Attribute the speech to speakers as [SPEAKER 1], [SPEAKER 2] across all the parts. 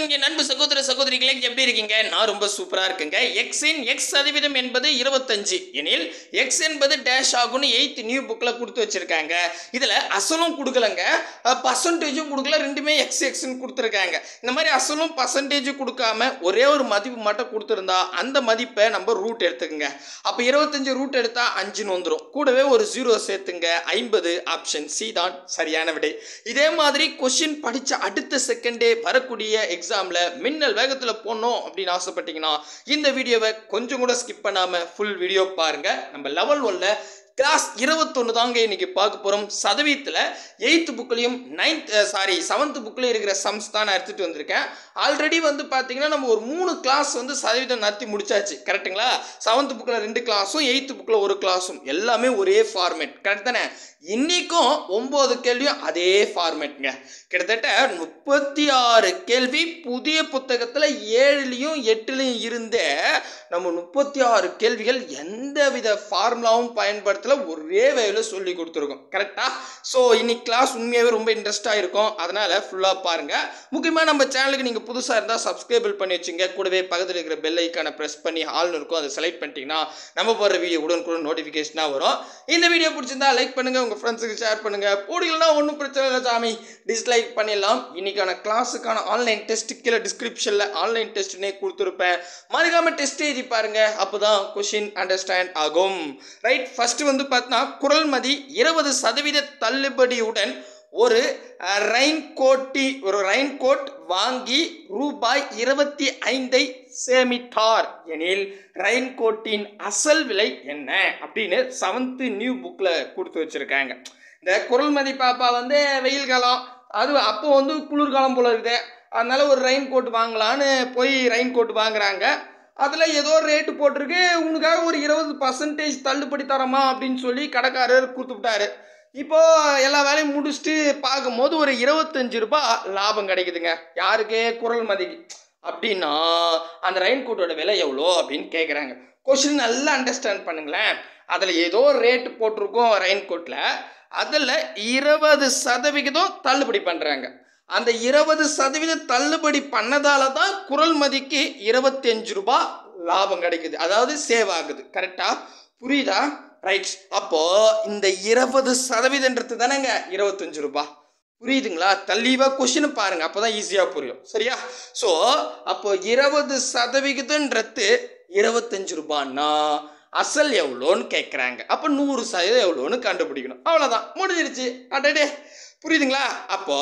[SPEAKER 1] வணக்கம் என் அன்பு சகோதர சகோதரிகளே எப்படி இருக்கீங்க? நான் ரொம்ப சூப்பரா இருக்குங்க. எக்ஸின் எக்ஸ் சதவீதம் என்பது இருபத்தஞ்சு. எனில் எக்ஸ் என்பது டேஷ் ஆகும்னு எயித் நியூ புக்கில் கொடுத்து வச்சிருக்காங்க. இதில் அசலும் கொடுக்கலங்க. பர்சன்டேஜும் கொடுக்கல. ரெண்டுமே எக்ஸ் எக்ஸ்ன்னு கொடுத்துருக்காங்க. இந்த மாதிரி அசலும் பர்சன்டேஜும் கொடுக்காம ஒரே ஒரு மதிப்பு மட்டும் கொடுத்துருந்தா அந்த மதிப்பை நம்ம ரூட் எடுத்துக்கோங்க. அப்போ இருபத்தஞ்சு ரூட் எடுத்தா அஞ்சுன்னு வந்துடும் கூடவே ஒரு ஜீரோ சேர்த்துங்க. ஐம்பது ஆப்ஷன் சி தான் சரியான விடை. இதே மாதிரி கொஷின் படித்த அடுத்த செகண்டே வரக்கூடிய எக்ஸாமில் மின்னல் வேகத்தில் போடணும் அப்படின்னு ஆசைப்பட்டீங்கன்னா இந்த வீடியோவை கொஞ்சம் கூட ஸ்கிப் பண்ணாமல் ஃபுல் வீடியோ பாருங்கள் நம்ம லெவல் ஒன்ல கிளாஸ் இருபத்தொன்று தாங்க இன்னைக்கு பார்க்க போகிறோம் சதவீதத்தில் எயித்து புக்லேயும் நைன்த் சாரி செவன்த் புக்லேயும் இருக்கிற சம்ஸ் தான் நான் எடுத்துகிட்டு வந்திருக்கேன். ஆல்ரெடி வந்து பார்த்தீங்கன்னா நம்ம ஒரு மூணு கிளாஸ் வந்து சதவீதம் நடத்தி முடிச்சாச்சு. கரெக்ட்டுங்களா செவன்த் புக்கில் ரெண்டு கிளாஸும் எயித்து புக்கில் ஒரு கிளாஸும் எல்லாமே ஒரே ஃபார்மேட் கரெக்ட் தானே? இன்றைக்கும் ஒம்பது கேள்வியும் அதே ஃபார்மேட்டுங்க கிட்டத்தட்ட முப்பத்தி ஆறு கேள்வி புதிய புத்தகத்தில் ஏழுலேயும் எட்டுலேயும் இருந்தே நம்ம முப்பத்தி ஆறு கேள்விகள் எந்த வித ஃபார்முலாவும் பயன்படுத்தல. ஒரே வேவில் சொல்லி கொடுத்துருக்கோம். கரெக்டாக ஸோ இன்னைக்கு கிளாஸ் உண்மையாகவே ரொம்ப இன்ட்ரெஸ்ட்டாக இருக்கும். அதனால் ஃபுல்லாக பாருங்கள் முக்கியமாக நம்ம சேனலுக்கு நீங்கள் புதுசாக இருந்தால் சப்ஸ்கிரைபிள் பண்ணி வச்சுங்க. கூடவே பக்கத்தில் இருக்கிற பெல் ஐக்கானை ப்ரெஸ் பண்ணி ஆள்னு இருக்கும். அதை செலக்ட் பண்ணிட்டீங்கன்னா நம்ம போடுற வீடியோ உடனுக்குடன் நோட்டிஃபிகேஷனாக வரும். இந்த வீடியோ பிடிச்சிருந்தா லைக் பண்ணுங்கள் உங்கள் ஃப்ரெண்ட்ஸுக்கு ஷேர் பண்ணுங்கள் பிடிக்கலனா ஒன்றும் பிரச்சனை இல்லை சாமி. டிஸ்லைக் பண்ணிடலாம். இன்னைக்கான கிளாஸுக்கான ஆன்லைன் டெஸ்ட் கீழே டிஸ்கிரிப்ஷனில் ஆன்லைன் டெஸ்ட்னே கொடுத்துருப்பேன். மறக்காம டெஸ்ட் எழுதி பாருங்க. அப்போதான் கொஷின் அண்டர்ஸ்டாண்ட் ஆகும். ரைட் ஃபஸ்ட்டு வந்து பார்த்தீங்கன்னா குரல்மதி இருபது சதவீத தள்ளுபடியுடன் ஒரு ரெயின் கோட்டி ஒரு ரெயின் கோட் வாங்கி ரூபாய் இருபத்தி ஐந்தை சேமித்தார். எனில் ரெயின் கோட்டின் அசல் விலை என்ன? அப்படின்னு செவன்த்து நியூ புக்கில் கொடுத்து வச்சுருக்காங்க. இந்த குரல்மதி பாப்பா வந்து வெயில் காலம் அது அப்போ வந்து குளிர்காலம் போல இருக்குது. அதனால ஒரு ரெயின் கோட் வாங்கலான்னு போய் ரெயின் கோட் வாங்குறாங்க. அதில் ஏதோ ரேட்டு போட்டிருக்கு. உனக்காக ஒரு இருபது பர்சன்டேஜ் தள்ளுபடி தரமா அப்படின்னு சொல்லி கடைக்காரர் கொடுத்துட்டாரு இப்போது எல்லா வேலையும் முடிச்சுட்டு பார்க்கும்போது ஒரு இருபத்தஞ்சி ரூபாய் லாபம் கிடைக்குதுங்க. யாருக்கு? குரல் மதிக்கு. அப்படின்னா அந்த ரெயின் கோட்டோட விலை எவ்வளோ அப்படின்னு கேட்குறாங்க கொஷின் நல்லா அண்டர்ஸ்டாண்ட் பண்ணுங்களேன். அதில் ஏதோ ரேட்டு போட்டிருக்கோம் ரெயின் கோட்டில் அதில் இருபது சதவிகிதம் தள்ளுபடி பண்ணுறாங்க அந்த இருபது சதவீதம் தள்ளுபடி பண்ணதால தான் குரல் மதிக்கு இருபத்தஞ்சு ரூபாய் லாபம் கிடைக்குது. அதாவது சேவ் ஆகுது. கரெக்டாக புரியுதா? ரைட்ஸ் அப்போ இந்த இருபது சதவீதன்றது தானேங்க இருபத்தஞ்சு ரூபாய் புரியுதுங்களா? தெளிவாக கொஷின் பாருங்க. அப்போதான் ஈஸியாக புரியும். சரியா? ஸோ அப்போ இருபது சதவிகிதன்றது இருபத்தஞ்சு ரூபான்னா அசல் எவ்வளோன்னு கேட்குறாங்க அப்போ நூறு சதவீதம் எவ்வளோன்னு கண்டுபிடிக்கணும். அவ்வளோதான் முடிஞ்சிருச்சு. அடடே. புரியுதுங்களா? அப்போ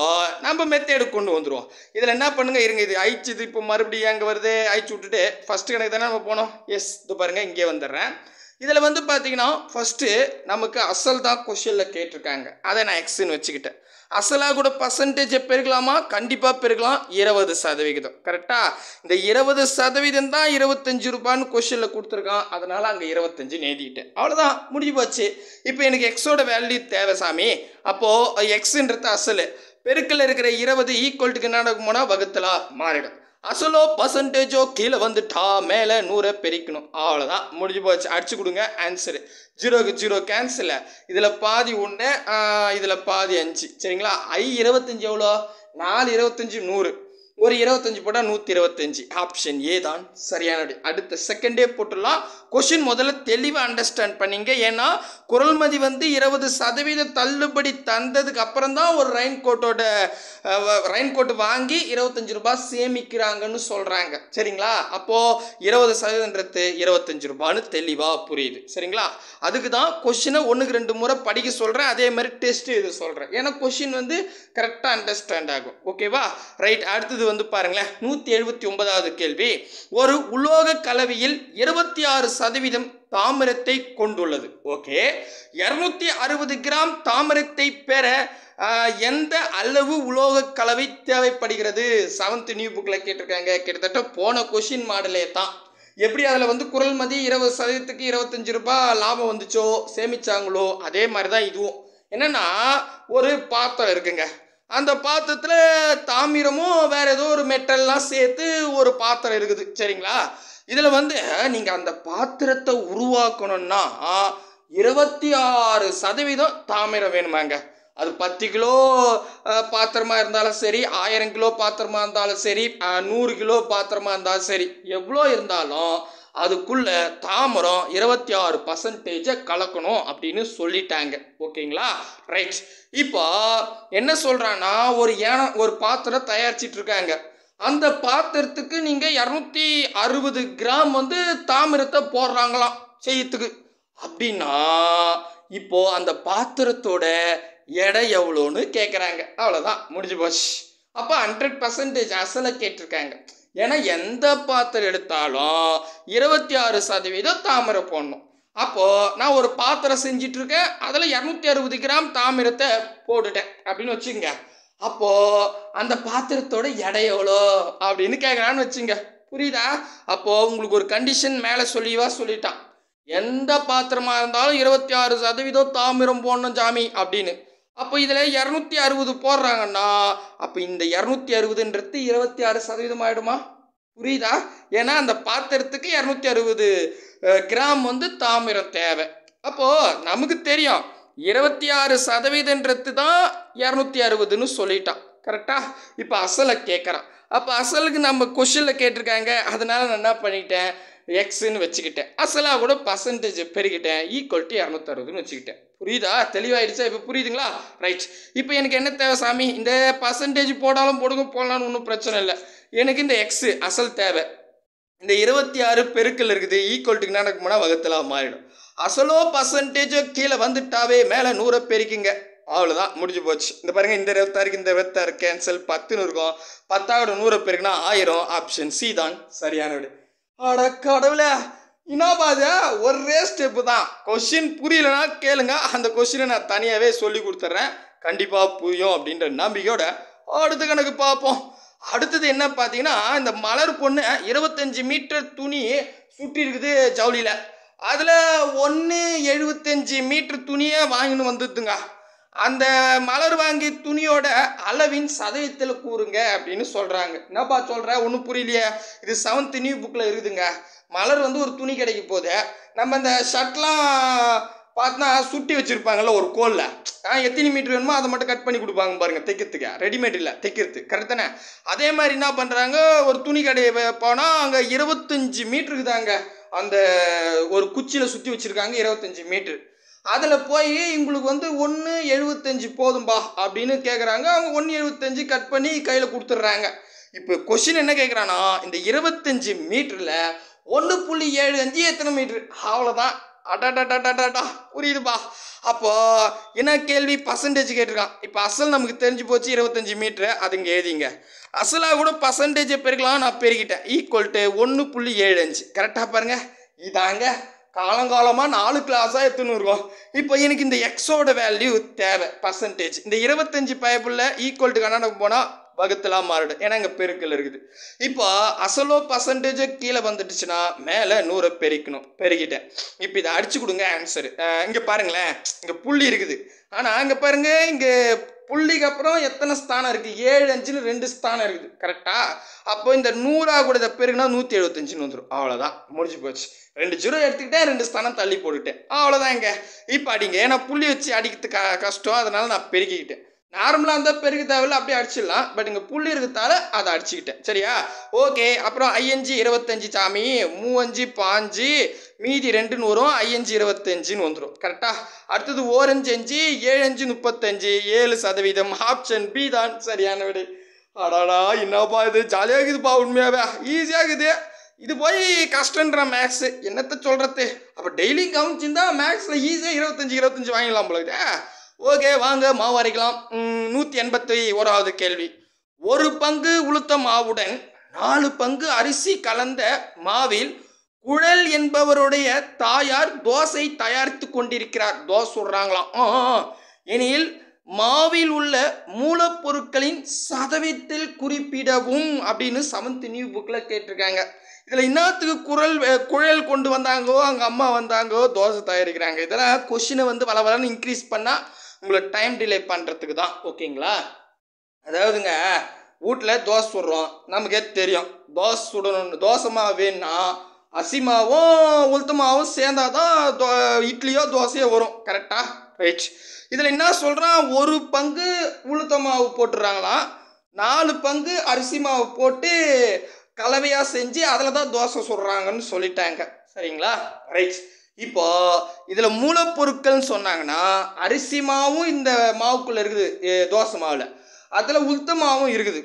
[SPEAKER 1] நம்ம மெத்தேடு கொண்டு வந்துடுவோம் இதில் என்ன பண்ணுங்க? இருங்க இது அழிச்சுது இப்போ மறுபடியும் அங்கே வருது? அழிச்சு விட்டுட்டு ஃபஸ்ட்டு கணக்கு தானே நம்ம போனோம்? எஸ் இது பாருங்க இங்கே வந்துடுறேன். இதில் வந்து பார்த்தீங்கன்னா ஃபஸ்ட்டு நமக்கு அசல் தான் கொஷனில் கேட்டிருக்காங்க. அதை நான் எக்ஸ்ன்னு வச்சுக்கிட்டேன். அசலாக கூட பர்சன்டேஜை பெருக்கலாமா? கண்டிப்பாக பெருக்கலாம். இருபது சதவிகிதம். கரெக்டாக இந்த இருபது சதவீதம் தான் இருபத்தஞ்சு ரூபான்னு கொஷனில் கொடுத்துருக்கான். அதனால் அங்கே இருபத்தஞ்சு நேதிக்கிட்டேன் அவ்வளோதான் முடிஞ்சு போச்சு. இப்போ எனக்கு எக்ஸோட வேல்யூ தேவை சாமி. அப்போது எக்ஸுன்றது அசல். பெருக்கில் இருக்கிற இருபது ஈக்குவல்ட்டுக்கு என்ன நடக்குமோனா? வகுத்தலாக மாறிடும். அசலோ பர்சன்டேஜோ கீழே வந்துட்டா மேலே நூறை பெருக்கணும். அவ்வளோதான் முடிஞ்சு போச்சு. அடிச்சு கொடுங்க. ஆன்சரு ஜீரோக்கு ஜீரோ கேன்சல் இதில் பாதி ஒன்று இதில் பாதி அஞ்சு. சரிங்களா? ஐ இருபத்தஞ்சி எவ்வளோ? நாலு இருபத்தஞ்சி நூறு. ஒரு இருபத்தஞ்சி போட்டால் நூற்றி இருபத்தஞ்சி ஆப்ஷன் ஏ தான். சரியான அடுத்த செகண்டே போட்டுடலாம். கொஷின் முதல்ல தெளிவாக அண்டர்ஸ்டாண்ட் பண்ணீங்க. ஏன்னா குரல்மதி வந்து இருபது சதவீத தள்ளுபடி தந்ததுக்கு அப்புறம் தான் ஒரு ரெயின் கோட்டோட ரெயின் கோட் வாங்கி இருபத்தஞ்சு ரூபாய் சேமிக்கிறாங்கன்னு சொல்கிறாங்க சரிங்களா? அப்போது இருபது சதவீதன்றது இருபத்தஞ்சு ரூபான்னு தெளிவாக புரியுது. சரிங்களா? அதுக்கு தான் கொஷினை ஒன்றுக்கு ரெண்டு முறை படிக்க சொல்கிறேன் அதே மாதிரி டெஸ்ட்டு இது சொல்கிறேன் ஏன்னா கொஷின் வந்து கரெக்டாக அண்டர்ஸ்டாண்ட் ஆகும். ஓகேவா ரைட் அடுத்தது வந்து பாருங்களேன் நூற்றி எழுபத்தி ஒன்பதாவது கேள்வி. ஒரு உலோக கலவையில் இருபத்தி ஆறு சதவீதம் தாமிரத்தை கொண்டுள்ளது. ஓகே. இரநூத்தி அறுபது கிராம் தாமிரத்தை பெற எந்த அளவு உலோக கலவை தேவைப்படுகிறது? செவன்த் நியூ புக்கில் கேட்டிருக்காங்க. கிட்டத்தட்ட போன கொஷின் மாடலே தான். எப்படி அதில் வந்து குரல் மதி இருபது சதவீதத்துக்கு இருபத்தஞ்சு ரூபாய் லாபம் வந்துச்சோ சேமிச்சாங்களோ அதே மாதிரி தான் இதுவும். என்னென்னா ஒரு பாத்திரம் இருக்குங்க. அந்த பாத்திரத்தில் தாமிரமும் வேறு ஏதோ ஒரு மெட்டல்லாம் சேர்த்து ஒரு பாத்திரம் இருக்குது. சரிங்களா? இதில் வந்து நீங்கள் அந்த பாத்திரத்தை உருவாக்கணும்னா இருபத்தி ஆறு சதவீதம் தாமிரம் வேணுமாங்க. அது பத்து கிலோ பாத்திரமாக பாத்திரமா இருந்தாலும் சரி ஆயிரம் கிலோ பாத்திரமா இருந்தாலும் சரி நூறு கிலோ பாத்திரமா இருந்தாலும் சரி எவ்வளோ இருந்தாலும் அதுக்குள்ள தாமரம் இருபத்தி ஆறு பர்சன்டேஜை கலக்கணும் அப்படின்னு சொல்லிட்டாங்க. ஓகேங்களா? ரைட் இப்போ என்ன சொல்கிறான்னா ஒரு ஏன ஒரு பாத்திரம் தயாரிச்சிட்டு இருக்காங்க. அந்த பாத்திரத்துக்கு நீங்கள் இரநூத்தி அறுபது கிராம் வந்து தாமிரத்தை போடுறாங்களாம் செய்யத்துக்கு அப்படின்னா இப்போ அந்த பாத்திரத்தோட எடை எவ்வளோன்னு கேட்குறாங்க அவ்வளோதான் முடிஞ்சு போச்சு. அப்போ ஹண்ட்ரட் பர்சன்டேஜ் அசலை கேட்டிருக்காங்க. ஏன்னா எந்த பாத்திரம் எடுத்தாலும் இருபத்தி ஆறு சதவீதம் தாமரை போடணும். அப்போது நான் ஒரு பாத்திரம் செஞ்சிட்டு இருக்கேன் அதில் இரநூத்தி அறுபது கிராம் தாமிரத்தை போட்டுட்டேன் அப்படின்னு வச்சுங்க. அப்போது அந்த பாத்திரத்தோட எடை எவ்வளோ அப்படின்னு கேட்குறான்னு வச்சுங்க. புரியுதா? அப்போது உங்களுக்கு ஒரு கண்டிஷன் மேலே சொல்லிவா சொல்லிட்டான். எந்த பாத்திரமாக இருந்தாலும் இருபத்தி ஆறு சதவீதம் தாமிரம் போடணும் ஜாமி அப்படின்னு. அப்போ இதில் இரநூத்தி அறுபது போடுறாங்கன்னா அப்போ இந்த இரநூத்தி அறுபதுன்றது இருபத்தி ஆறு சதவீதம் ஆகிடுமா புரியுதா? ஏன்னா அந்த பாத்திரத்துக்கு இரநூத்தி அறுபது கிராம் வந்து தாமிரம் தேவை. அப்போது நமக்கு தெரியும் இருபத்தி ஆறு சதவீதன்றது தான் இரநூத்தி அறுபதுன்னு சொல்லிட்டான். கரெக்டாக இப்போ அசலை கேட்குறான் அப்போ அசலுக்கு நம்ம கொஷினில் கேட்டிருக்காங்க. அதனால நான் என்ன பண்ணிட்டேன்? எக்ஸ்ன்னு வச்சுக்கிட்டேன். அசலாக கூட பர்சன்டேஜ் பெருகிட்டேன். ஈக்குவல் டு இரநூத்தறுபதுன்னு வச்சுக்கிட்டேன். புரியுதா? தெளிவாயிடுச்சா? இப்போ புரியுதுங்களா? ரைட் இப்போ எனக்கு என்ன தேவை சாமி? இந்த பர்சன்டேஜ் போடாலும் போடுங்க போடலாம்னு ஒன்றும் பிரச்சனை இல்லை. எனக்கு இந்த எக்ஸு அசல் தேவை. இந்த இருபத்தி ஆறு பெருக்கல் இருக்குது. ஈக்குவல்ட்டுக்கு என்ன நடக்கும்னா வகுத்தலாக மாறிடும். அசலோ பர்சன்டேஜோ கீழே வந்துட்டாவே மேலே நூறை பெருக்கிங்க. அவ்வளோதான் முடிஞ்சு போச்சு. இந்த பாருங்க இந்த இருபத்தாறுக்கு இந்த இருபத்தாறு கேன்சல் பத்துன்னு இருக்கும். பத்தாவது நூறை பெருக்குனா ஆயிரம். ஆப்ஷன் சி தான். சரியான விடு. அட கடவுளே என்னப்பா அது ஒரே ஸ்டெப்பு தான். கொஷின் புரியலனா கேளுங்க. அந்த கொஷினை நான் தனியாகவே சொல்லி கொடுத்துட்றேன் கண்டிப்பாக புரியும் அப்படின்ற நம்பிக்கையோட அடுத்த கணக்கு பார்ப்போம். அடுத்தது என்ன பார்த்தீங்கன்னா இந்த மலர் பொண்ணு இருபத்தஞ்சி மீட்டர் துணி சுற்றி இருக்குது ஜவுளியில். அதில் ஒன்று எழுபத்தஞ்சி மீட்டர் துணியை வாங்கின்னு வந்துடுதுங்க அந்த மலர் வாங்கி துணியோட அளவின் சதவீதத்தில் கூறுங்க அப்படின்னு சொல்கிறாங்க என்னப்பா சொல்கிற ஒன்றும் புரியலையே. இது செவன்த் நியூ புக்கில் இருக்குதுங்க. மலர் வந்து ஒரு துணி கிடைக்க போது நம்ம இந்த ஷர்ட்லாம் பார்த்தா சுட்டி வச்சுருப்பாங்கல்ல ஒரு கோலில். ஆ எத்தனை மீட்டர் வேணுமோ அதை மட்டும் கட் பண்ணி கொடுப்பாங்க பாருங்கள் தைக்கிறதுக்கு. ரெடிமேட் இல்லை தைக்கிறது. கரெக்ட் தானே? அதே மாதிரி என்ன பண்ணுறாங்க ஒரு துணி கடையை போனால் அங்கே இருபத்தஞ்சி மீட்டருக்கு தாங்க அந்த ஒரு குச்சியில் சுற்றி வச்சுருக்காங்க இருபத்தஞ்சி மீட்ரு அதில் போய் உங்களுக்கு வந்து ஒன்று எழுபத்தஞ்சு போதும்பா அப்படின்னு கேட்குறாங்க அவங்க ஒன்று எழுபத்தஞ்சு கட் பண்ணி கையில் கொடுத்துட்றாங்க. இப்போ கொஷின் என்ன கேட்குறான்னா இந்த இருபத்தஞ்சி மீட்டரில் ஒன்று புள்ளி ஏழு அஞ்சு எத்தனை மீட்ரு அவ்வளோதான் அடாடாடாடாடா புரியுதுப்பா. அப்போ என்ன கேள்வி? பர்சன்டேஜ் கேட்டிருக்கான். இப்போ அசல் நமக்கு தெரிஞ்சு போச்சு இருபத்தஞ்சி மீட்ரு அதுங்க எழுதிங்க. அசலாக கூட பர்சன்டேஜை பெருக்கலாம். நான் பெருகிட்டேன். ஈக்குவல் டு ஒன்று புள்ளி ஏழு அஞ்சு. கரெக்டாக பாருங்கள் இதாங்க. காலங்காலமாக நாலு கிளாஸாக எடுத்துன்னு இருக்கோம். இப்போ எனக்கு இந்த எக்ஸோட வேல்யூ தேவை பர்சன்டேஜ் இந்த இருபத்தஞ்சி பயப்புள்ள ஈக்குவல் டு கன்னடம் போனால் வகுத்தலாம் மாறிடும் ஏன்னா இங்கே பெருக்கல் இருக்குது. இப்போ அசலோ பர்சன்டேஜோ கீழே வந்துடுச்சுன்னா மேலே நூறை பெருக்கணும். பெருக்கிட்டேன். இப்போ இதை அடிச்சு கொடுங்க ஆன்சரு இங்கே பாருங்களேன். இங்கே புள்ளி இருக்குது. ஆனால் அங்கே பாருங்க இங்கே புள்ளிக்கு அப்புறம் எத்தனை ஸ்தானம் இருக்குது ஏழு அஞ்சுன்னு ரெண்டு ஸ்தானம் இருக்குது. கரெக்டாக அப்போ இந்த நூறாக கூட இதை பெருகுனா நூற்றி எழுபத்தஞ்சுன்னு வந்துடும் அவ்வளோதான் முடிஞ்சு போச்சு. ரெண்டு ஜீரோ எடுத்துக்கிட்டேன் ரெண்டு ஸ்தானம் தள்ளி போட்டுட்டேன் அவ்வளோதான் இங்கே. இப்போ அடிங்க. ஏன்னா புள்ளி வச்சு அடிக்கிறது க கஷ்டம். அதனால நான் பெருக்கிக்கிட்டேன். நார்மலாக இருந்தால் பெருக்க தேவையில்ல அப்படியே அடிச்சிடலாம். பட் இங்கே புள்ளி இருக்கிறதால அதை அடிச்சுக்கிட்டேன். சரியா? ஓகே அப்புறம் ஐஎன்ஜி இருபத்தஞ்சி சாமி மூவஞ்சு பாஞ்சு மீதி ரெண்டுன்னு வரும். ஐஎன்ஜி இருபத்தஞ்சுன்னு வந்துடும் கரெக்டாக அடுத்தது ஓரஞ்சு அஞ்சு ஏழு அஞ்சு முப்பத்தஞ்சு ஏழு சதவீதம். ஆப்ஷன் பி தான். சரியான விடை. அடாடா என்னப்பா இது? ஜாலியாக இருக்குதுப்பா உண்மையாவே. ஈஸியாக இருக்குது. இது போய் கஷ்டன்ற மேக்ஸு என்னத்த சொல்கிறது அப்போ டெய்லி கவனிச்சிருந்தா மேக்ஸில் ஈஸியாக இருபத்தஞ்சி இருபத்தஞ்சி வாங்கிடலாம் போல ஓகே வாங்க மாவு அரைக்கலாம். நூற்றி எண்பத்தி ஓராவது கேள்வி. ஒரு பங்கு உளுத்த மாவுடன் நாலு பங்கு அரிசி கலந்த மாவில் குழல் என்பவருடைய தாயார் தோசை தயாரித்து கொண்டிருக்கிறார். தோசை சொல்கிறாங்களாம் ஆ, எனில் மாவில் உள்ள மூலப்பொருட்களின் சதவீதத்தில் குறிப்பிடவும் அப்படின்னு செவன்த் நியூ புக்கில் கேட்டிருக்காங்க. இதில் இன்னத்துக்கு குரல் குழல் கொண்டு வந்தாங்கோ அங்கே அம்மா வந்தாங்கோ தோசை தயாரிக்கிறாங்க. இதெல்லாம் கொஷினை வந்து வள வளன்னு இன்க்ரீஸ் பண்ணால் உங்களை டைம் டிலே பண்ணுறதுக்கு தான் ஓகேங்களா அதாவதுங்க வீட்டில் தோசை சுடுறோம் நமக்கே தெரியும். தோசை சுடணும்னு தோசை மாவு வேணும்னா அரிசி மாவும் உளுத்த மாவும் தான் தோ இட்லியோ தோசையோ வரும். கரெக்டாக ரைட் இதில் என்ன சொல்கிறான் ஒரு பங்கு உளுத்த மாவு போட்டுறாங்களாம். நாலு பங்கு அரிசி மாவு போட்டு கலவையாக செஞ்சு அதில் தான் தோசை சுடுறாங்கன்னு சொல்லிட்டாங்க. சரிங்களா? ரைட் இப்போ இதில் மூலப்பொருட்கள்னு சொன்னாங்கன்னா அரிசி மாவும் இந்த மாவுக்குள்ளே இருக்குது தோசை மாவில். அதில் உளுத்த மாவும் இருக்குது.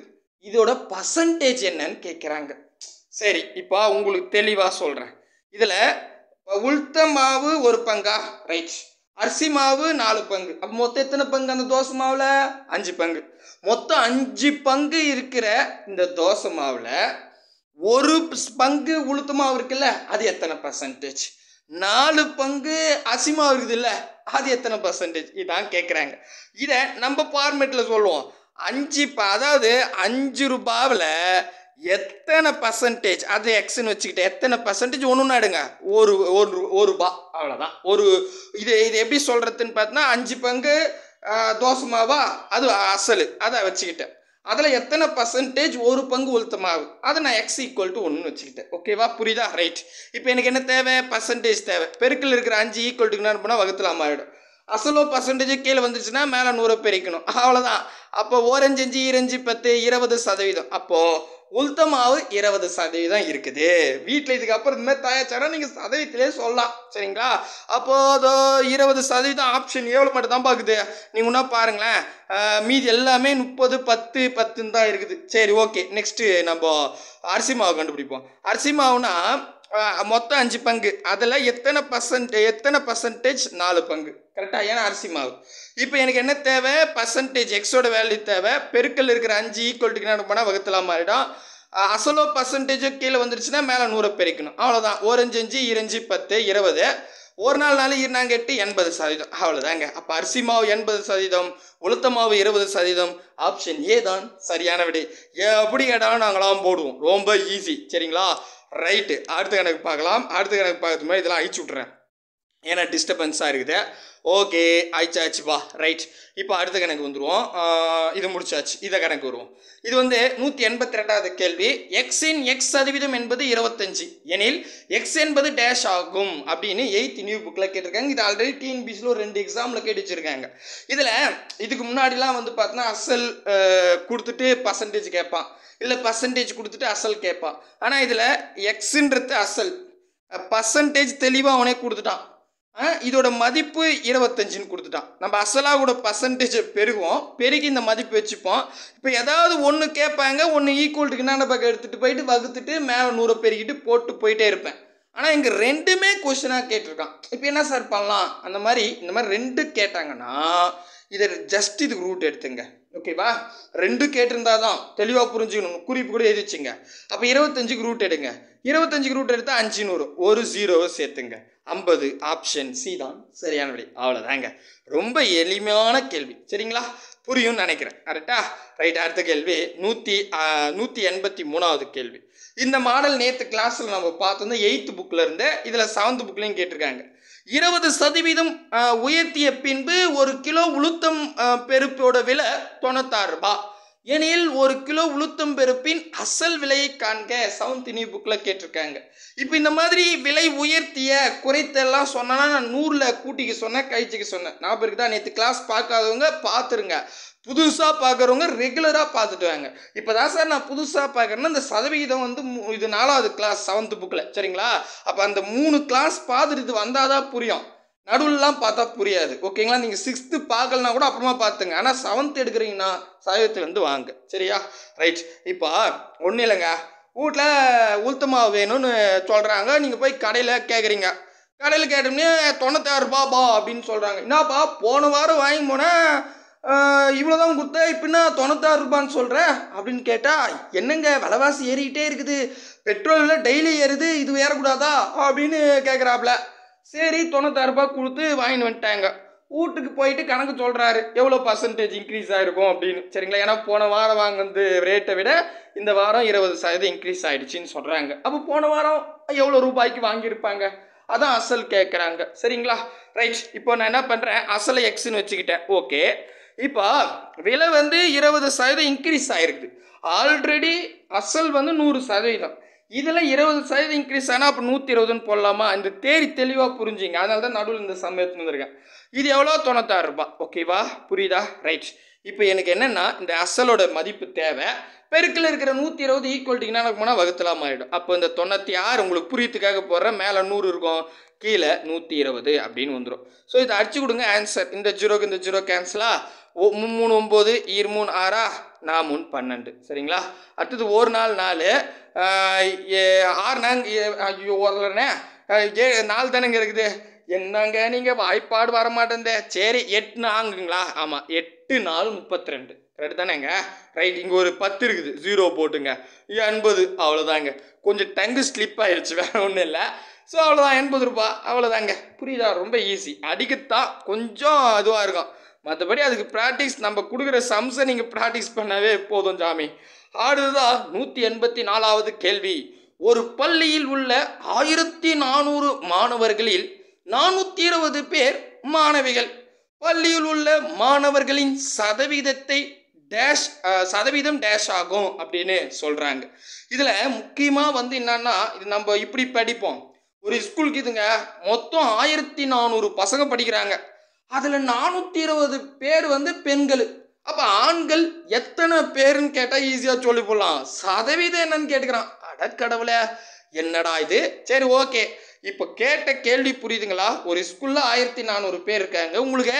[SPEAKER 1] இதோட பர்சன்டேஜ் என்னன்னு கேட்குறாங்க சரி இப்போ உங்களுக்கு தெளிவாக சொல்கிறேன் இதில் உளுத்த மாவு ஒரு பங்கா? ரைட் அரிசி மாவு நாலு பங்கு. அப்போ மொத்தம் எத்தனை பங்கு அந்த தோசை மாவில்? அஞ்சு பங்கு. மொத்தம் அஞ்சு பங்கு இருக்கிற இந்த தோசை மாவில் ஒரு பங்கு உளுத்த மாவு இருக்குல்ல அது எத்தனை பர்சன்டேஜ் நாலு பங்கு அரிசி இருக்குது இருக்குதுல்ல? அது எத்தனை பர்சன்டேஜ் இதான் கேட்குறாங்க இதை நம்ம ஃபார்மேட்டில் சொல்லுவோம். அஞ்சு அதாவது அஞ்சு ரூபாவில் எத்தனை பர்சன்டேஜ் அது எக்ஸ்ன்னு வச்சுக்கிட்டு எத்தனை பர்சன்டேஜ் ஒன்று எடுங்க. ஒரு ஒரு ஒரு ரூபா. அவ்வளோதான் ஒரு இது இது எப்படி சொல்கிறதுன்னு பார்த்தோன்னா அஞ்சு பங்கு தோசை மாவா? அது அசல். அதை வச்சுக்கிட்டேன். அதில் எத்தனை பர்சன்டேஜ் ஒரு பங்கு உளுத்தமாகும்? அதை நான் எக்ஸ் ஈக்குவல் டு ஒன்று வச்சுக்கிட்டேன். ஓகேவா புரியுதா? ரைட் இப்போ எனக்கு என்ன தேவை? பர்சன்டேஜ் தேவை. பெருக்கில் இருக்கிற அஞ்சு ஈக்குவல் டுக்கு என்ன பண்ணால் வகுத்தில் மாறிடும் அசலோ பர்சன்டேஜ் கீழே வந்துச்சுன்னா மேலே நூறு பெருக்கணும். அவ்வளோதான் அப்போ ஓரஞ்சு அஞ்சு ஈரஞ்சு பத்து இருபது சதவீதம். அப்போது உளுத்தமாவு இருபது சதவீதம் இருக்குது. வீட்டில் இதுக்கப்புறம் இந்த மாதிரி தயாரிச்சாரா நீங்கள் சதவீதத்திலே சொல்லலாம். சரிங்களா? அப்போது அதோ இருபது சதவீதம் ஆப்ஷன் எவ்வளோ மட்டும் தான் பார்க்குது நீங்கள் ஒன்றா பாருங்களேன். மீதி எல்லாமே முப்பது பத்து பத்துன்னு தான் இருக்குது. சரி ஓகே நெக்ஸ்ட்டு நம்ம அரிசி மாவு கண்டுபிடிப்போம். அரிசி மாவுனா மொத்தம் அஞ்சு பங்கு. அதில் எத்தனை பர்சன்ட் எத்தனை பர்சன்டேஜ் நாலு பங்கு. கரெக்டாக ஏன்னா அரிசி மாவு. இப்போ எனக்கு என்ன தேவை? பர்சன்டேஜ் எக்ஸோட வேல்யூ தேவை. பெருக்கல் இருக்கிற அஞ்சு ஈக்குவல்ட்டுக்கு என்ன பண்ணால் வகுத்தலாம் மாறிடும். அசலோ பர்சன்டேஜோ கீழே வந்துருச்சுன்னா மேலே நூறை பெருக்கணும். அவ்வளோதான் ஓரஞ்சு அஞ்சு இரஞ்சு பத்து இருபது. ஒரு நாள் நாள் இருந்தாங்க எட்டு எண்பது சதவீதம். அவ்வளோதாங்க அப்போ அரிசி மாவு எண்பது சதவீதம் உளுத்த மாவு இருபது சதவீதம். ஆப்ஷன் ஏ தான். சரியான விடை. எப்படி கேட்டாலும் நாங்களாம் போடுவோம். ரொம்ப ஈஸி சரிங்களா? ரைட்டு அடுத்த கணக்கு பார்க்கலாம். அடுத்த கணக்கு பார்க்கறது மாதிரி இதெல்லாம் அழிச்சு விட்றேன் ஏன்னா டிஸ்டர்பன்ஸாக இருக்குது. ஓகே ஆயிடுச்சாச்சுப்பா ரைட் இப்போ அடுத்த கணக்கு வந்துடுவோம் இது முடிச்சாச்சு. இதை கணக்கு வருவோம். இது வந்து நூற்றி எண்பத்தி ரெண்டாவது கேள்வி. எக்ஸின் எக்ஸ் சதவீதம் என்பது இருபத்தஞ்சு. எனில் எக்ஸ் என்பது டேஷ் ஆகும் அப்படின்னு எயித் நியூ புக்கில் கேட்டிருக்காங்க. இது ஆல்ரெடி டிஎன்பிசியில் ஒரு ரெண்டு எக்ஸாமில் கேட்டு இதில் இதுக்கு முன்னாடிலாம் வந்து பார்த்தோன்னா அசல் கொடுத்துட்டு பர்சன்டேஜ் கேட்பான். இல்லை பர்சன்டேஜ் கொடுத்துட்டு அசல் கேட்பான். ஆனால் இதில் எக்ஸுன்றது அசல். பர்சன்டேஜ் தெளிவாக அவனே கொடுத்துட்டான். இதோட மதிப்பு இருபத்தஞ்சுன்னு கொடுத்துட்டான். நம்ம அசலாக கூட பர்சன்டேஜ் பெருகும் பெருகி இந்த மதிப்பு வச்சுப்போம். இப்போ ஏதாவது ஒன்று கேட்பாங்க ஒன்று ஈக்குவல்ட்டுக்கு என்ன பக்கம் எடுத்துகிட்டு போயிட்டு வகுத்துட்டு மேலே நூறை பெருகிட்டு போட்டு போயிட்டே இருப்பேன். ஆனால் இங்கே ரெண்டுமே கொஸ்டினாக கேட்டிருக்கான். இப்போ என்ன சார் பண்ணலாம்? அந்த மாதிரி இந்த மாதிரி ரெண்டு கேட்டாங்கன்னா இதை ஜஸ்ட் இதுக்கு ரூட் எடுத்துங்க. ஓகேவா ரெண்டு கேட்டிருந்தா தான் தெளிவாக புரிஞ்சுக்கணும் குறிப்பு கூட எழுதி வச்சுங்க. அப்போ இருபத்தஞ்சுக்கு ரூட் எடுங்க. இருபத்தஞ்சுக்கு ரூட் எடுத்தால் அஞ்சு நூறு. ஒரு ஜீரோவை சேர்த்துங்க. ஐம்பது ஆப்ஷன் சி தான் சரியான விடை அவ்வளோதாங்க ரொம்ப எளிமையான கேள்வி. சரிங்களா? புரியும்னு நினைக்கிறேன். கரெக்டா ரைட் அடுத்த கேள்வி. நூற்றி நூற்றி எண்பத்தி மூணாவது கேள்வி. இந்த மாடல் நேற்று கிளாஸில் நம்ம பார்த்தோம்னா எயித்து புக்கில் இருந்து இதில் செவன்த் புக்லேயும் கேட்டிருக்காங்க. இருபது சதவீதம் உயர்த்திய பின்பு ஒரு கிலோ உளுத்தம் பெருப்போட விலை தொண்ணூத்தாறு ரூபாய் எனில் ஒரு கிலோ உளுத்தம் பெருப்பின் அசல் விலையை காண்க. செவன்த் இனி புக்கில் கேட்டிருக்காங்க. இப்போ இந்த மாதிரி விலை உயர்த்திய குறைத்தெல்லாம் சொன்னேன்னா நான் நூறில் கூட்டிக்க சொன்னேன் கழிச்சிக்க சொன்னேன். நான் தான் நேற்று கிளாஸ் பார்க்காதவங்க பார்த்துருங்க. புதுசாக பார்க்குறவங்க ரெகுலராக பார்த்துட்டு வாங்க. இப்போ தான் சார் நான் புதுசாக பார்க்குறேன்னா இந்த சதவிகிதம் வந்து மூ- இது நாலாவது கிளாஸ் செவன்த் புக்கில் சரிங்களா? அப்போ அந்த மூணு கிளாஸ் பார்த்துட்டு வந்தால் தான் புரியும். நடுவுலலாம் பார்த்தா புரியாது. ஓகேங்களா நீங்கள் சிக்ஸ்த்து பார்க்கலனா கூட அப்புறமா பார்த்துங்க. ஆனால் செவன்த் எடுக்கிறீங்கன்னா சாயத்துலேருந்து வாங்க. சரியா? ரைட் இப்போ ஒன்றும் இல்லைங்க. வீட்டில் உளுத்த மாவு வேணும்னு சொல்கிறாங்க நீங்கள் போய் கடையில் கேட்குறீங்க கடையில் கேட்டோம்னே தொண்ணூத்தாறு ரூபாப்பா அப்படின்னு சொல்கிறாங்க என்னப்பா போன வாரம் வாங்கி போனேன் இவ்வளோ தான் கொடுத்த இப்படின்னா தொண்ணூத்தாறு ரூபான்னு சொல்கிற அப்படின்னு கேட்டால் என்னங்க விலைவாசி ஏறிக்கிட்டே இருக்குது. பெட்ரோலில் டெய்லி ஏறுது. இது ஏறக்கூடாதா? அப்படின்னு கேட்குறாப்புல சரி தொண்ணூத்தாறு ரூபாய் கொடுத்து வாங்கிட்டு வந்துட்டாங்க. வீட்டுக்கு போயிட்டு கணக்கு சொல்கிறாரு எவ்வளோ பர்சன்டேஜ் இன்க்ரீஸ் ஆகிருக்கும் அப்படின்னு. சரிங்களா? ஏன்னா போன வாரம் வாங்கினது ரேட்டை விட இந்த வாரம் இருபது சதவீதம் இன்க்ரீஸ் ஆகிடுச்சின்னு சொல்கிறாங்க அப்போ போன வாரம் எவ்வளோ ரூபாய்க்கு வாங்கியிருப்பாங்க? அதான் அசல் கேட்குறாங்க சரிங்களா? ரைட் இப்போ நான் என்ன பண்ணுறேன் அசலை எக்ஸ்னு வச்சுக்கிட்டேன். ஓகே இப்போ விலை வந்து இருபது சதவீதம் இன்க்ரீஸ் ஆகிருக்குது ஆல்ரெடி அசல் வந்து நூறு சதவீதம். இதில் இருபது சதவீதம் இன்க்ரீஸ் ஆனால் அப்போ நூற்றி இருபதுன்னு போடலாமா? இந்த தேரி தெளிவாக புரிஞ்சுங்க. அதனால தான் நடுவில் இந்த சமயத்து வந்திருக்கேன். இது எவ்வளோ தொண்ணூத்தாறு ரூபா ஓகேவா புரியுதா? ரைட் இப்போ எனக்கு என்னென்னா இந்த அசலோட மதிப்பு தேவை. பெருக்கில் இருக்கிற நூற்றி இருபது ஈக்குவல்ட்டிங்கன்னா எனக்கு போனால் வகுத்தலாம் மாறிடும். அப்போ இந்த தொண்ணூற்றி ஆறு உங்களுக்கு புரியத்துக்காக போடுறேன் மேலே நூறு இருக்கும். கீழே நூற்றி இருபது அப்படின்னு வந்துடும் ஸோ இதை அடிச்சு கொடுங்க. ஆன்சர் இந்த ஜீரோக்கு இந்த ஜீரோ கேன்சலா ஓ மூணு ஒம்பது ஈர் மூணு ஆறா? நான் மூணு பன்னெண்டு. சரிங்களா? அடுத்தது ஒரு நாள் நாலு. ஆஹ் ஏ- ஆறு ஐயோ வரலண்ணே ஏ நாலு தானேங்க இருக்குது. என்னங்க நீங்கள் வாய்ப்பாடு வர மாட்டேந்தே. சரி எட்டு நாங்குங்களா ஆமாம் எட்டு நாலு முப்பத்தி ரெண்டு ரெண்டு தானேங்க? ரைட் இங்கே ஒரு பத்து இருக்குது. ஜீரோ போட்டுங்க. எண்பது அவ்வளோதாங்க. கொஞ்சம் டங்கு ஸ்லிப் ஆயிடுச்சு வேற ஒன்றும் இல்லை. ஸோ அவ்வளோதான் எண்பது ரூபா. அவ்வளோதாங்க. புரியுதா? ரொம்ப ஈஸி அடிக்கத்தான் கொஞ்சம் இதுவாக இருக்கும். மற்றபடி அதுக்கு ப்ராக்டிஸ் நம்ம கொடுக்குற சம்ஸை நீங்கள் ப்ராக்டிஸ் பண்ணவே போதும் ஜாமி அடுத்ததான் நூற்றி எண்பத்தி நாலாவது கேள்வி. ஒரு பள்ளியில் உள்ள ஆயிரத்தி நானூறு மாணவர்களில் நானூற்றி இருபது பேர் மாணவிகள். பள்ளியில் உள்ள மாணவர்களின் சதவீதத்தை டேஷ் சதவீதம் டேஷ் ஆகும் அப்படின்னு சொல்கிறாங்க இதில் முக்கியமாக வந்து என்னன்னா இது நம்ம இப்படி படிப்போம். ஒரு ஸ்கூலுக்கு இதுங்க மொத்தம் ஆயிரத்தி நானூறு பசங்க படிக்கிறாங்க. அதில் நானூற்றி இருபது பேர் வந்து பெண்கள். அப்போ ஆண்கள் எத்தனை பேருன்னு கேட்டால் ஈஸியாக சொல்லி போடலாம். சதவீதம் என்னன்னு கேட்டுக்கிறான். அடக்கடவுளே என்னடா இது? சரி ஓகே இப்போ கேட்ட கேள்வி புரியுதுங்களா? ஒரு ஸ்கூலில் ஆயிரத்தி நானூறு பேர் இருக்காங்க. உங்களுக்கு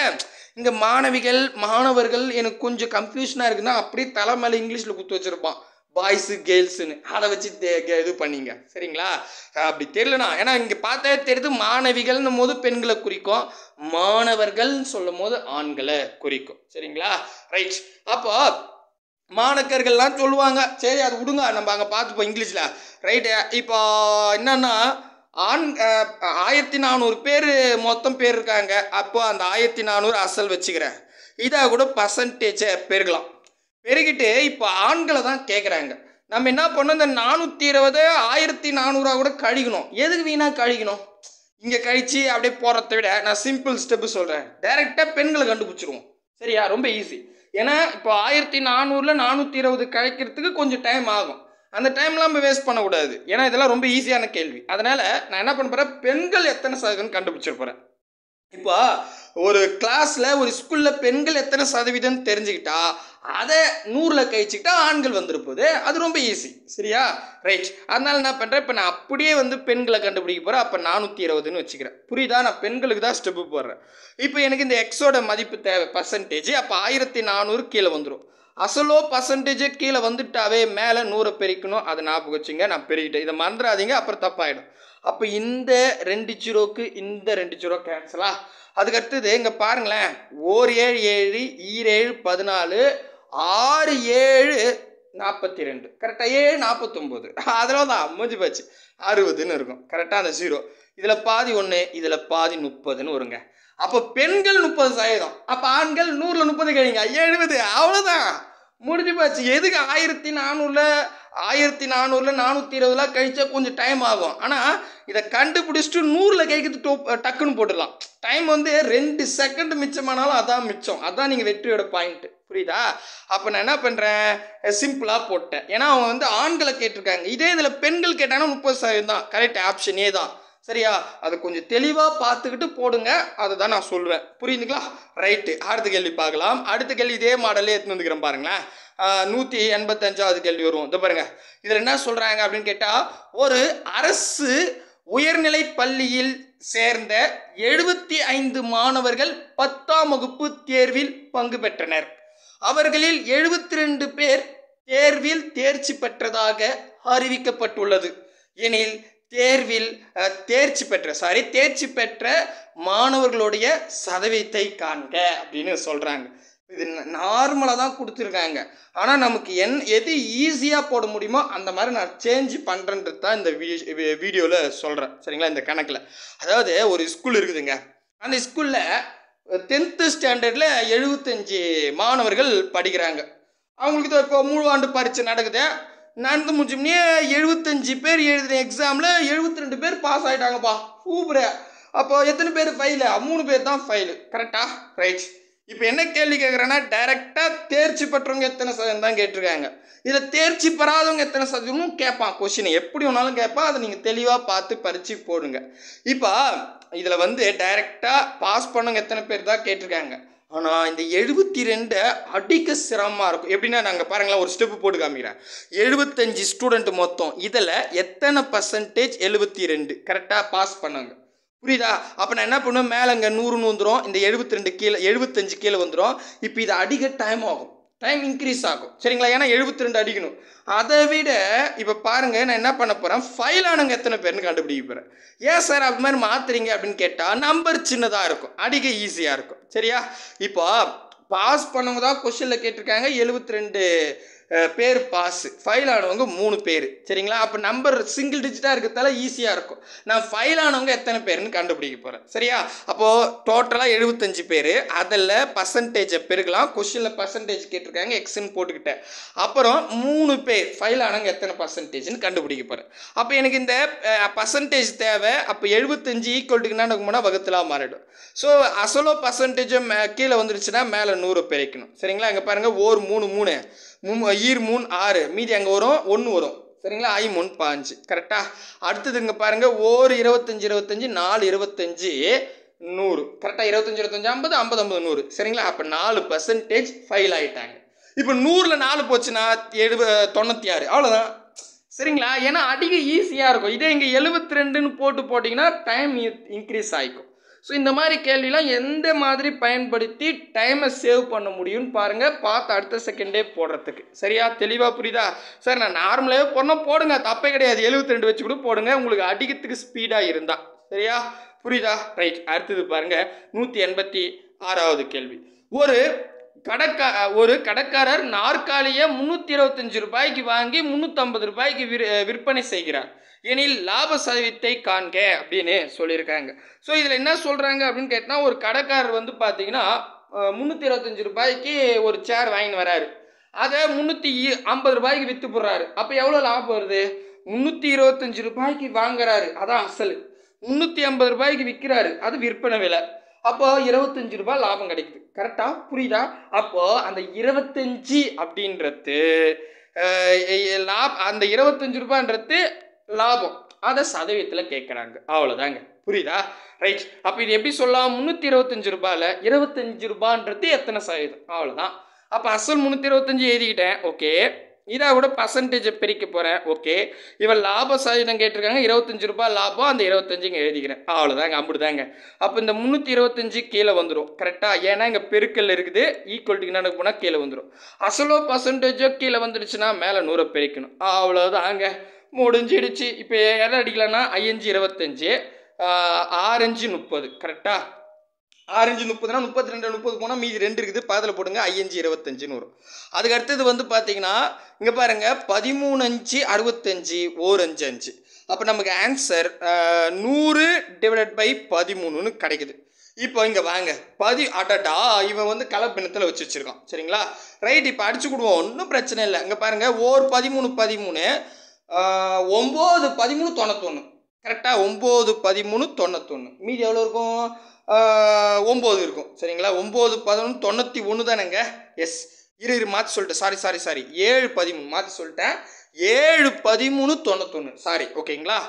[SPEAKER 1] இங்கே மாணவிகள் மாணவர்கள் எனக்கு கொஞ்சம் கன்ஃபியூஷனாக இருக்குன்னா அப்படியே தலைமையில் இங்கிலீஷில் குத்து வச்சுருப்பான். பாய்ஸு கேர்ள்ஸுன்னு அதை வச்சு தே- கே- இது பண்ணிங்க. சரிங்களா? அப்படி தெரியலனா ஏன்னா இங்கே பார்த்தா தெரியுது மாணவிகள்னும் போது பெண்களை குறிக்கும். மாணவர்கள்னு சொல்லும் போது ஆண்களை குறிக்கும். சரிங்களா? ரைட் அப்போ மாணக்கர்கள்லாம் சொல்லுவாங்க. சரி அது விடுங்க. நம்ம அங்கே பார்த்துப்போம் இங்கிலீஷில். ரைட்டு இப்போ என்னன்னா ஆண் ஆயிரத்தி நானூறு பேர் மொத்தம் பேர் இருக்காங்க. அப்போ அந்த ஆயிரத்தி நானூறு அசல் வச்சுக்கிறேன். இதாக கூட பர்சன்டேஜை பெருகலாம் பெருகிட்டு இப்போ ஆண்களை தான் கேட்குறாங்க நம்ம என்ன பண்ணோம் இந்த நானூற்றி இருபது ஆயிரத்தி நானூறுரூவா கூட கழிக்கணும். எதுக்கு வீணாக கழிக்கணும்? இங்கே கழிச்சு அப்படியே போகிறத விட நான் சிம்பிள் ஸ்டெப்பு சொல்கிறேன் டைரெக்டாக பெண்களை கண்டுபிடிச்சிருவோம். சரியா? ரொம்ப ஈஸி ஏன்னா இப்போ ஆயிரத்தி நானூறில் நானூற்றி இருபது கழிக்கிறதுக்கு கொஞ்சம் டைம் ஆகும். அந்த டைம்லாம் நம்ம வேஸ்ட் பண்ணக்கூடாது. ஏன்னா இதெல்லாம் ரொம்ப ஈஸியான கேள்வி. அதனால் நான் என்ன பண்ண போகிறேன் பெண்கள் எத்தனை சதவீதம் கண்டுபிடிச்சிருப்பேன் போகிறேன் இப்போ ஒரு கிளாஸில் ஒரு ஸ்கூலில் பெண்கள் எத்தனை சதவீதம் தெரிஞ்சுக்கிட்டா அதை நூறில் கழிச்சுக்கிட்டா ஆண்கள் வந்துருப்போது அது ரொம்ப ஈஸி சரியா? ரைட் அதனால என்ன பண்ணுறேன் இப்போ நான் அப்படியே வந்து பெண்களை கண்டுபிடிக்க போகிறேன் அப்போ நானூற்றி இருபதுன்னு வச்சுக்கிறேன். புரியுதா? நான் பெண்களுக்கு தான் ஸ்டெப்பு போடுறேன். இப்போ எனக்கு இந்த எக்ஸோட மதிப்பு தேவை. பர்சன்டேஜ் அப்போ ஆயிரத்தி நானூறு கீழே வந்துடும் அசலோ பர்சன்டேஜே கீழே வந்துட்டாவே மேலே நூறை பெருக்கணும். அதை ஞாபகம் வச்சுங்க. நான் பெருகிட்டேன். இதை மறந்துடாதீங்க. அப்புறம் தப்பாயிடும். அப்போ இந்த ரெண்டு ஜீரோக்கு இந்த ரெண்டு ஜீரோ கேன்சலா அதுக்கடுத்தது இங்கே பாருங்களேன். ஓர் ஏழு ஏழு ஈரேழு பதினாலு ஆறு ஏழு நாற்பத்தி ரெண்டு கரெக்டாக ஏழு நாற்பத்தொம்போது அதில் தான் முடிஞ்சு போச்சு. அறுபதுன்னு இருக்கும். கரெக்டாக அந்த ஜீரோ இதில் பாதி ஒன்று இதில் பாதி முப்பதுன்னு வருங்க. அப்போ பெண்கள் முப்பது சதவீதம். அப்போ ஆண்கள் நூறில் முப்பது கழிங்க எழுபது. அவ்வளோதான் முடிஞ்சு போச்சு. எதுக்கு ஆயிரத்தி நானூறில் ஆயிரத்தி நானூறில் நானூற்றி இருபதுல கழிச்சா கொஞ்சம் டைம் ஆகும். ஆனால் இதை கண்டுபிடிச்சிட்டு நூறில் கழிக்கிறது டோ- டக்குன்னு போட்டுடலாம். டைம் வந்து ரெண்டு செகண்ட் மிச்சமானாலும் அதான் மிச்சம். அதான் நீங்கள் வெற்றியோட பாயிண்ட்டு புரியுதா? அப்போ நான் என்ன பண்ணுறேன் சிம்பிளாக போட்டேன். ஏன்னா அவங்க வந்து ஆண்களை கேட்டிருக்காங்க. இதே இதில் பெண்கள் கேட்டாங்கன்னா முப்பது சதவீதம் தான். கரெக்ட் ஆப்ஷனே தான். சரியா? அதை கொஞ்சம் தெளிவாக பார்த்துக்கிட்டு போடுங்க. அதை தான் நான் சொல்லுவேன் புரியுதுங்களா? ரைட்டு அடுத்த கேள்வி பார்க்கலாம். அடுத்த கேள்வி இதே மாடலே எடுத்துன்னு வந்துக்கிறேன் பாருங்களேன். நூற்றி எண்பத்தஞ்சாவது கேள்வி வரும். இதை பாருங்கள் இதில் என்ன சொல்கிறாங்க அப்படின்னு கேட்டால் ஒரு அரசு உயர்நிலை பள்ளியில் சேர்ந்த எழுபத்தி ஐந்து மாணவர்கள் பத்தாம் வகுப்பு தேர்வில் பங்கு பெற்றனர். அவர்களில் எழுபத்தி ரெண்டு பேர் தேர்வில் தேர்ச்சி பெற்றதாக அறிவிக்கப்பட்டுள்ளது. எனில் தேர்வில் தேர்ச்சி பெற்ற சாரி தேர்ச்சி பெற்ற மாணவர்களுடைய சதவீதத்தை காண்க அப்படின்னு சொல்கிறாங்க இது நார்மலாக தான் கொடுத்துருக்காங்க. ஆனால் நமக்கு என் எது ஈஸியாக போட முடியுமோ அந்த மாதிரி நான் சேஞ்ச் பண்ணுறன்றது தான் இந்த வீடியோவில் சொல்கிறேன் சரிங்களா இந்த கணக்கில். அதாவது ஒரு ஸ்கூல் இருக்குதுங்க. அந்த ஸ்கூலில் டென்த்து ஸ்டாண்டர்டில் எழுபத்தஞ்சி மாணவர்கள் படிக்கிறாங்க. அவங்களுக்கு தான் இப்போ மூவாண்டு ஆண்டு பரீட்சை நடக்குது. நடந்து முடிச்சோம்னே எழுபத்தஞ்சி பேர் எழுதின எக்ஸாமில் எழுபத்தி ரெண்டு பேர் பாஸ் ஆகிட்டாங்கப்பா சூப்பரு. அப்போ எத்தனை பேர் ஃபைலு மூணு பேர் தான் ஃபைலு கரெக்டா ரைட் இப்போ என்ன கேள்வி கேட்குறேன்னா டைரெக்டாக தேர்ச்சி பெற்றவங்க எத்தனை சதவீதம் தான் கேட்டிருக்காங்க. இதில் தேர்ச்சி பெறாதவங்க எத்தனை சதவீதமும் கேட்பான். கொஷின் எப்படி வேணாலும் கேட்பான். அதை நீங்கள் தெளிவாக பார்த்து பறித்து போடுங்க. இப்போ இதில் வந்து டைரெக்டாக பாஸ் பண்ணவங்க எத்தனை பேர் தான் கேட்டிருக்காங்க. ஆனால் இந்த எழுபத்தி ரெண்டை அடிக்க சிரமமாக இருக்கும். எப்படின்னா நாங்கள் பாருங்களேன் ஒரு ஸ்டெப்பு போட்டு காமிக்கிறேன். எழுபத்தஞ்சு ஸ்டூடெண்ட் மொத்தம். இதில் எத்தனை பர்சன்டேஜ் எழுபத்தி ரெண்டு கரெக்டாக பாஸ் பண்ணாங்க புரியுதா? அப்போ நான் என்ன பண்ணுவேன்? மேலே இங்கே நூறுன்னு வந்துடும் இந்த எழுபத்தி ரெண்டு கீழே எழுபத்தஞ்சு கீழே வந்துடும் இப்போ இதை அடிக்க டைம் ஆகும். டைம் இன்க்ரீஸ் ஆகும். சரிங்களா? ஏன்னா எழுபத்தி ரெண்டு அடிக்கணும். அதை விட இப்போ பாருங்கள் நான் என்ன பண்ண போகிறேன் ஃபைல் ஆனவங்க எத்தனை பேர்னு கண்டுபிடிக்க போகிறேன் ஏன் சார் அது மாதிரி மாற்றுறீங்க அப்படின்னு கேட்டால் நம்பர் சின்னதாக இருக்கும். அடிக்க ஈஸியாக இருக்கும். சரியா? இப்போ பாஸ் பண்ணவங்க தான் கொஷனில் கேட்டிருக்காங்க. எழுபத்தி ரெண்டு பேர் பாஸ். ஃபைல் ஆனவங்க மூணு பேர். சரிங்களா? அப்போ நம்பர் சிங்கிள் டிஜிட்டாக இருக்கிறதால ஈஸியாக இருக்கும். நான் ஃபைல் ஆனவங்க எத்தனை பேர்னு கண்டுபிடிக்க போகிறேன் சரியா? அப்போது டோட்டலாக எழுபத்தஞ்சு பேர். அதில் பர்சன்டேஜை பெருக்கலாம். கொஷினில் பர்சன்டேஜ் கேட்டிருக்காங்க. எக்ஸ்ன்னு போட்டுக்கிட்டேன். அப்புறம் மூணு பேர் ஃபைல் ஆனவங்க எத்தனை பர்சன்டேஜ்னு கண்டுபிடிக்க போகிறேன் அப்போ எனக்கு இந்த பர்சன்டேஜ் தேவை. அப்போ எழுபத்தஞ்சு ஈக்குவல்ட்டுக்கு என்ன போனால் வகுத்தலாக மாறிடும். ஸோ அசலோ பர்சன்டேஜும் கீழே வந்துருச்சுன்னா மேலே நூறு பெருக்கணும். சரிங்களா? இங்கே பாருங்கள் ஓர் மூணு மூணு. ஈர் மூணு ஆறு. மீதி அங்கே வரும்? ஒன்று வரும். சரிங்களா? ஐ மூணு பாஞ்சு. கரெக்டாக அடுத்தது இங்கே பாருங்கள் ஓர் இருபத்தஞ்சி இருபத்தஞ்சி நாலு இருபத்தஞ்சி நூறு. கரெக்டாக இருபத்தஞ்சி இருபத்தஞ்சி ஐம்பது ஐம்பது ஐம்பது நூறு. சரிங்களா? அப்போ நாலு பர்சன்டேஜ் ஃபைல் ஆகிட்டாங்க இப்போ நூறில் நாலு போச்சுன்னா எழுப தொண்ணூற்றி ஆறு அவ்வளோதான் சரிங்களா? ஏன்னா அதிக ஈஸியாக இருக்கும். இதே இங்கே எழுபத்தி ரெண்டுன்னு போட்டு போட்டிங்கன்னா டைம் இன்க்ரீஸ் ஆகிக்கும் ஸோ இந்த மாதிரி கேள்விலாம் எந்த மாதிரி பயன்படுத்தி டைமை சேவ் பண்ண முடியும்னு பாருங்கள் பார்த்து அடுத்த செகண்டே போடுறதுக்கு. சரியா? தெளிவாக புரியுதா? சார் நான் நார்மலாகவே போடணும் போடுங்க. தப்பே கிடையாது. எழுபத்தி ரெண்டு வச்சு கூட போடுங்க. உங்களுக்கு அடிக்கிறதுக்கு ஸ்பீடாக இருந்தா. சரியா? புரியுதா? ரைட் அடுத்தது பாருங்கள் நூற்றி எண்பத்தி ஆறாவது கேள்வி. ஒரு கடற்கா ஒரு கடைக்காரர் நாற்காலியை முந்நூற்றி இருபத்தஞ்சு ரூபாய்க்கு வாங்கி முந்நூற்றம்பது ரூபாய்க்கு விற்பனை செய்கிறார். எனில் லாப சதவீதத்தை காண்க அப்படின்னு சொல்லியிருக்காங்க. ஸோ இதில் என்ன சொல்கிறாங்க அப்படின்னு கேட்டால் ஒரு கடைக்காரர் வந்து பார்த்தீங்கன்னா முந்நூற்றி இருபத்தஞ்சி ரூபாய்க்கு ஒரு சேர் வாங்கின்னு வராரு. அதை முந்நூற்றி ஐம்பது ரூபாய்க்கு விற்று போடுறாரு. அப்போ எவ்வளோ லாபம் வருது? முந்நூற்றி இருபத்தஞ்சி ரூபாய்க்கு வாங்குறாரு. அதான் அசல். முந்நூற்றி ஐம்பது ரூபாய்க்கு விற்கிறாரு. அது விற்பனை விலை. அப்போ இருபத்தஞ்சு ரூபாய் லாபம் கிடைக்குது. கரெக்டாக புரியுதா? அப்போ அந்த இருபத்தஞ்சி அப்படின்றது லாப் அந்த இருபத்தஞ்சு ரூபான்றது லாபம். அதை சதவீதத்தில் கேட்குறாங்க அவ்வளோதாங்க புரியுதா? ரைட் அப்போ இது எப்படி சொல்லலாம்? முந்நூற்றி இருபத்தஞ்சு ரூபாயில் இருபத்தஞ்சு ரூபான்றது எத்தனை சதவீதம்? அவ்வளோதான் அப்போ அசல் முந்நூற்றி இருபத்தஞ்சி எழுதிக்கிட்டேன். ஓகே. இதை கூட பர்சன்டேஜை பிரிக்க போகிறேன் ஓகே. இவன் லாப சதவீதம் கேட்டிருக்காங்க. இருபத்தஞ்சி ரூபாய் லாபம் அந்த இருபத்தஞ்சு இங்கே எழுதிக்கிறேன். அவ்வளோதாங்க அப்படிதாங்க அப்போ இந்த முந்நூற்றி இருபத்தஞ்சு கீழே வந்துடும் கரெக்டாக ஏன்னா இங்கே பெருக்கல் இருக்குது. ஈக்குவல்ட்டுக்கு நடக்க போனால் கீழே வந்துடும் அசலோ பர்சன்டேஜோ கீழே வந்துடுச்சுன்னா மேலே நூறை பெருக்கணும். அவ்வளோதாங்க முடிஞ்சிடுச்சு. இப்போ எதை அடிக்கலாம்னா ஐயஞ்சு இருபத்தஞ்சு ஆரஞ்சு முப்பது. கரெக்டாக ஆரஞ்சு முப்பதுனா முப்பத்தி ரெண்டு முப்பது போனால் மீதி ரெண்டு இருக்குது. பதில் போடுங்க ஐயஞ்சு இருபத்தஞ்சுன்னு வரும் அதுக்கு அடுத்தது வந்து பார்த்தீங்கன்னா இங்கே பாருங்கள் பதிமூணு அஞ்சு அறுபத்தஞ்சு ஓர் அஞ்சு அஞ்சு. அப்போ நமக்கு ஆன்சர் நூறு டிவைடட் பை பதிமூணுன்னு கிடைக்குது. இப்போ இங்கே வாங்க. பதி அடடா இவன் வந்து கலப்பினத்தில் வச்சு வச்சுருக்கான். சரிங்களா? ரைட் இப்போ அடிச்சு கொடுவோம். ஒன்றும் பிரச்சனை இல்லை. இங்கே பாருங்கள் ஓர் பதிமூணு பதிமூணு. ஒம்பது பதிமூணு தொண்ணூத்தொன்று கரெக்டாக ஒம்பது பதிமூணு தொண்ணூத்தொன்று மீதி எவ்வளோ இருக்கும்? ஒம்பது இருக்கும். சரிங்களா? ஒம்பது பதினொன்று தொண்ணூற்றி ஒன்று தானேங்க? எஸ் இரு இரு மாற்றி சொல்லிட்டேன். சாரி சாரி சாரி ஏழு பதிமூணு மாற்றி சொல்லிட்டேன். ஏழு பதிமூணு தொண்ணூத்தொன்று சாரி ஓகேங்களா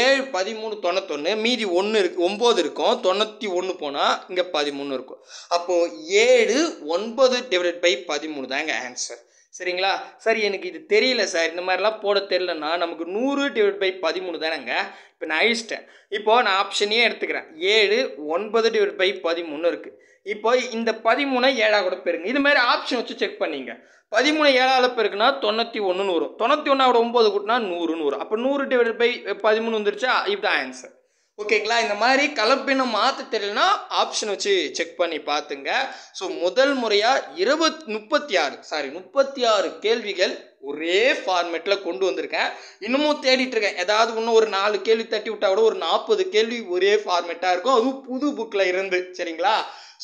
[SPEAKER 1] ஏழு பதிமூணு தொண்ணூத்தொன்று மீதி ஒன்று இருக்கு ஒம்பது இருக்கும். தொண்ணூற்றி ஒன்று போனால் இங்கே பதிமூணு இருக்கும். அப்போது ஏழு ஒன்பது டிவைடட் பை பதிமூணு தாங்க ஆன்சர் சரிங்களா? சரி எனக்கு இது தெரியல சார். இந்த மாதிரிலாம் போட தெரிலன்னா நமக்கு நூறு டிவைட் பை பதிமூணு தானேங்க? இப்போ நான் அழிச்சிட்டேன். இப்போது நான் ஆப்ஷனே எடுத்துக்கிறேன். ஏழு ஒன்பது டிவைட் பை பதிமூணு இருக்குது இப்போ இந்த பதிமூணை ஏழாக கூட பெருங்க. இது மாதிரி ஆப்ஷன் வச்சு செக் பண்ணிங்க. பதிமூணு ஏழாவில் பெருக்குன்னா தொண்ணூற்றி ஒன்றுன்னு வரும் தொண்ணூற்றி ஒன்றாவோட ஒம்பது கூட்டினா நூறுன்னு வரும் அப்போ நூறு டிவைட் பை பதிமூணு வந்துருச்சா? இதுதான் ஆன்சர் ஓகேங்களா? இந்த மாதிரி கலப்பினம் மாற்ற தெரியலனா ஆப்ஷன் வச்சு செக் பண்ணி பார்த்துங்க ஸோ முதல் முறையாக இருபத் முப்பத்தி ஆறு சாரி முப்பத்தி ஆறு கேள்விகள் ஒரே ஃபார்மேட்டில் கொண்டு வந்திருக்கேன். இன்னமும் தேடிட்டு இருக்கேன். ஏதாவது இன்னும் ஒரு நாலு கேள்வி தட்டி விட்டா கூட ஒரு நாற்பது கேள்வி ஒரே ஃபார்மேட்டாக இருக்கும். அதுவும் புது புக்கில் இருந்து. சரிங்களா?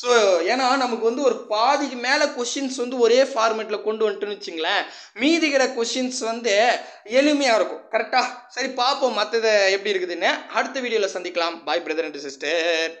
[SPEAKER 1] ஸோ ஏன்னா நமக்கு வந்து ஒரு பாதிக்கு மேலே கொஷின்ஸ் வந்து ஒரே ஃபார்மேட்டில் கொண்டு வந்துட்டுன்னு வச்சுங்களேன். மீதிக்கிற கொஷின்ஸ் வந்து எளிமையாக இருக்கும். கரெக்டாக சரி பார்ப்போம். மற்றதை எப்படி இருக்குதுன்னு அடுத்த வீடியோவில் சந்திக்கலாம். பாய் பிரதர் அண்ட் சிஸ்டர்